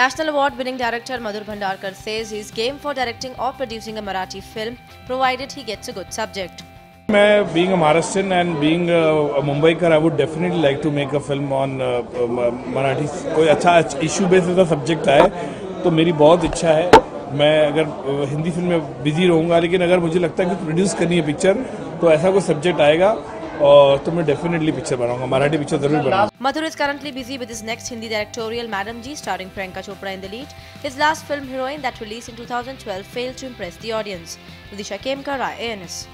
National award winning director Madhur Bhandarkar says he's game for directing or producing a Marathi film provided he gets a good subject. मैं being a Maharashtrian and being a, a Mumbaikar, I would definitely like to make a film on uh, uh, Marathi. कोई अच्छा issue based का subject आए तो मेरी बहुत इच्छा है मैं अगर हिंदी फ़िल्म में बिज़ी रहूँगा लेकिन अगर मुझे लगता है कि प्रोड्यूस करनी है पिक्चर तो ऐसा कोई सब्जेक्ट आएगा तो मैं डेफिनेटली पिक्चर बनाऊँगा मराठी पिक्चर ज़रूर बनाऊँगा। Mathur is currently busy with his next Hindi directorial madam ji starring Priyanka Chopra in the lead his last film heroine that released in 2012 failed to impress the audience Vidisha Kemkar IANS